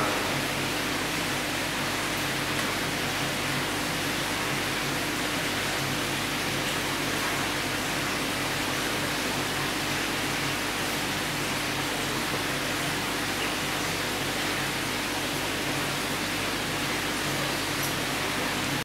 time.